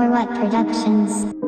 or what productions.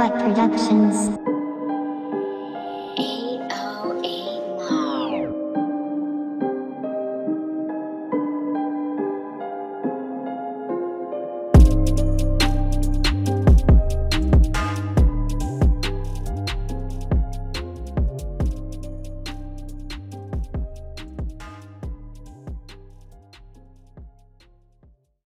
What Productions.